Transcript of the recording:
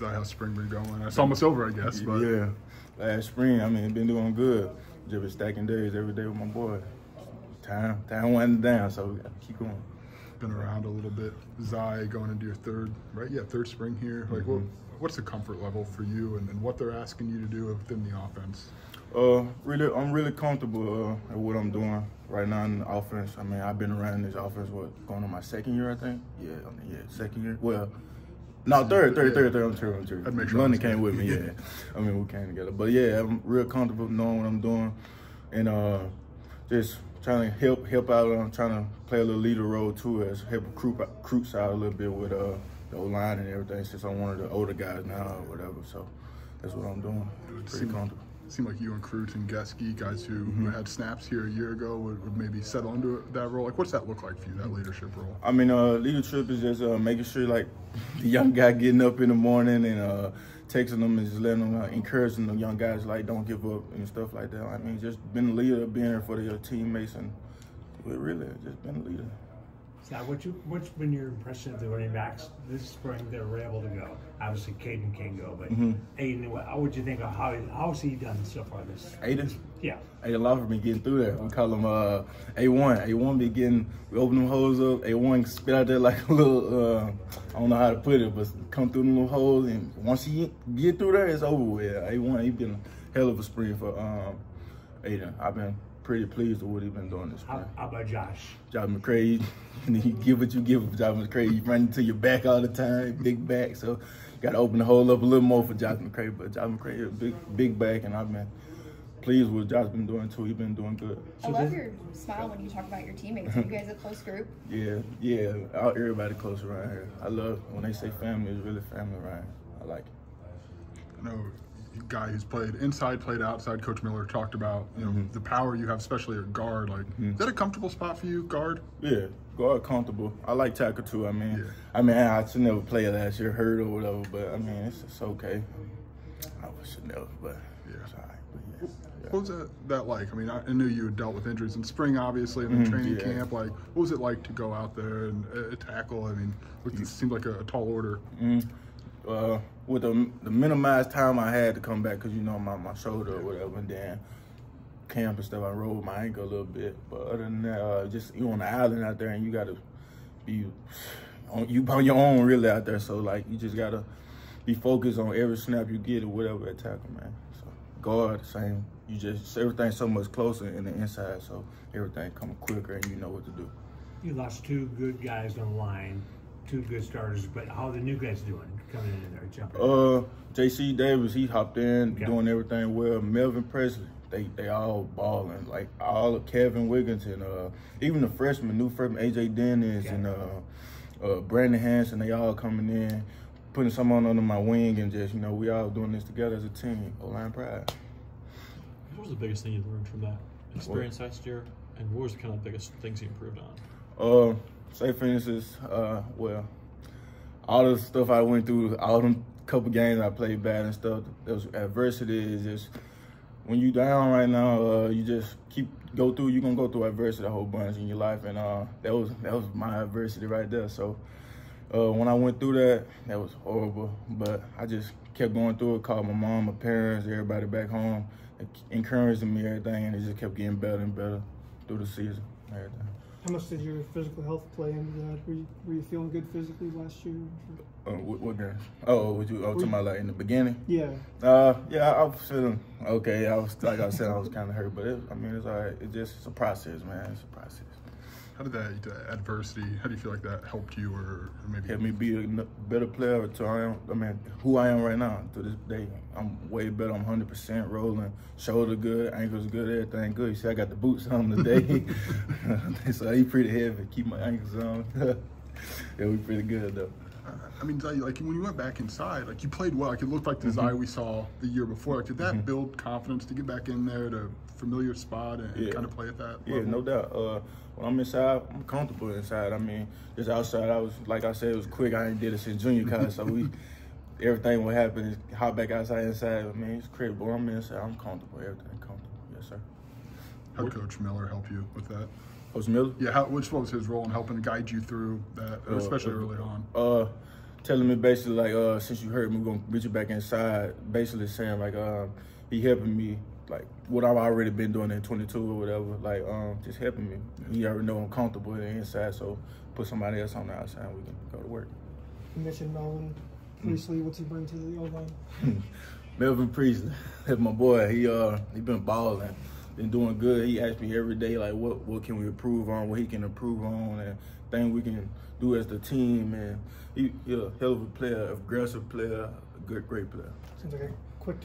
That how spring been going? It's almost over, I guess. But Yeah, last spring, I mean, been doing good. Just been stacking days every day with my boy. Time, time winding down, so we gotta keep going. been around a little bit. Zy going into your third, right? Yeah, third spring here. Like, what, what's the comfort level for you, and, and what they're asking you to do within the offense? Uh, really, I'm really comfortable uh, at what I'm doing right now in the offense. I mean, I've been around this offense what going on my second year, I think. Yeah, I mean, yeah, second year. Well, no, third, third, third, third. I'm true, I'm true. I'd make sure London came with me. Yeah, I mean, we came together. But yeah, I'm real comfortable knowing what I'm doing, and uh, just trying to help help out. I'm trying to play a little leader role too, as help recruit recruits out a little bit with uh the O line and everything. Since I'm one of the older guys now or whatever, so that's what I'm doing. Pretty Seem- comfortable. Seemed like you and Crute and Gesky, guys who, who had snaps here a year ago, would, would maybe settle into that role. Like, what's that look like for you, that leadership role? I mean, uh, leadership is just uh, making sure like the young guy getting up in the morning and uh, texting them and just letting them, uh, encouraging the young guys like don't give up and stuff like that. I mean, just being a leader, being there for your teammates, and really just being a leader. So what you, what's been your impression of the running backs this spring that were able to go? Obviously, Kaden can go, but Mm-hmm. Aidan, what would you think of how how's he done so far this? Aidan, Yeah, Aidan Laughery been getting through there. We call him uh, A1. A1 be getting, we open them holes up. A1 spit out there like a little, uh, I don't know how to put it, but come through them little holes. And once he get through there, it's over with. A1, he been a hell of a spring for um, Aidan. I've been pretty pleased with what he's been doing this spring. how, how about Josh? Josh McCray, he give what you give for Josh McCray. He running to your back all the time, big back. So got to open the hole up a little more for Josh McCray. But Josh McCray is a big, big back, and I've been pleased with what Josh been doing too. He's been doing good. I love your smile when you talk about your teammates. Are you guys a close group? Yeah, yeah. All, everybody close around here. I love when they say family. It's really family around. here. I like it. I know a guy who's played inside, played outside. Coach Miller talked about you know mm-hmm. the power you have, especially at guard. Like, mm-hmm. is that a comfortable spot for you, guard? Yeah, guard comfortable. I like tackle too. I mean, Yeah. I mean, I should never play last year, hurt or whatever. But I mean, it's, it's okay. I should never, but Yeah. it's all right. But yeah. What was that, that like? I mean, I, knew you had dealt with injuries in spring, obviously, and then mm-hmm. training yeah. camp. Like, what was it like to go out there and uh, tackle? I mean, it seemed like a, a tall order. Uh, with the, the minimized time I had to come back because you know my, my shoulder or whatever, and then camp and stuff, I rolled my ankle a little bit. But other than that, uh, just you on the island out there, and you gotta be on you on your own really out there. So like you just gotta be focused on every snap you get or whatever at tackle, man. So guard, same. You just everything's so much closer in the inside, so everything coming quicker, and you know what to do. You lost two good guys on line, two good starters, but how are the new guys doing coming in there jumping? Uh, J.C. Davis, he hopped in, Okay. doing everything well. Melvin Priestly, they they all balling. Like all of Kevin Wiggins and uh, even the freshman, new freshman A.J. Dennis Okay. and uh, uh, Brandon Hanson, they all coming in, putting someone under my wing, and just you know we all doing this together as a team. O-line pride. What was the biggest thing you learned from that experience last year, and what was the kind of biggest things you improved on? Uh, say for instance, uh, well, all the stuff I went through, all them couple games I played bad and stuff. Was adversity is just when you down right now, uh, you just keep go through. You're gonna go through adversity a whole bunch in your life, and uh, that was that was my adversity right there. So uh, when I went through that, that was horrible. But I just kept going through it. Called my mom, my parents, everybody back home, encouraging me everything, and it just kept getting better and better through the season. Everything. How much did your physical health play into that? Were you, were you feeling good physically last year? Uh, what, what games? Oh, what you? Oh, talking about like in the beginning? Yeah. Uh, yeah, I was feeling okay. I was like I said, I was kind of hurt, but it, I mean, it's all right. It's just it's a process, man. It's a process. How did that uh, adversity? How do you feel like that helped you, or, or maybe? Helped me be a better player to I am. I mean, who I am right now to this day. I'm way better. I'm 100 percent rolling, shoulder good, ankles good, everything good. You see, I got the boots on today, so he pretty heavy. Keep my ankles on. yeah, we pretty good though. I mean, like when you went back inside, like you played well. Like it looked like the Zy we saw the year before. Like did that build confidence to get back in there to familiar spot and, Yeah. kind of play at that? Yeah, level? no doubt. Uh, when I'm inside, I'm comfortable inside. I mean, just outside, I was like I said, it was quick. I ain't did it since junior college, so we everything what happened is hop back outside inside. I mean, it's crazy, but I'm inside. I'm comfortable. Everything comfortable. Yes, sir. How Coach Miller help you with that? Coach Miller. Yeah, how, which was his role in helping guide you through that, Uh, especially uh, early on? Uh, telling me basically like, uh, since you hurt me, we're gonna reach you back inside. Basically saying like, um, he helping me like what I've already been doing in 22 or whatever. Like, um, just helping me. He already know I'm comfortable in the inside, so put somebody else on the outside, and we can go to work. You mentioned Melvin Priestly. What's he bring to the O line? Melvin Priestly, that's my boy. He uh he been balling, been doing good. He asks me every day like what what can we improve on, what he can improve on, and things we can do as the team. And he, a hell of a player, aggressive player, a good great player. Seems like a quick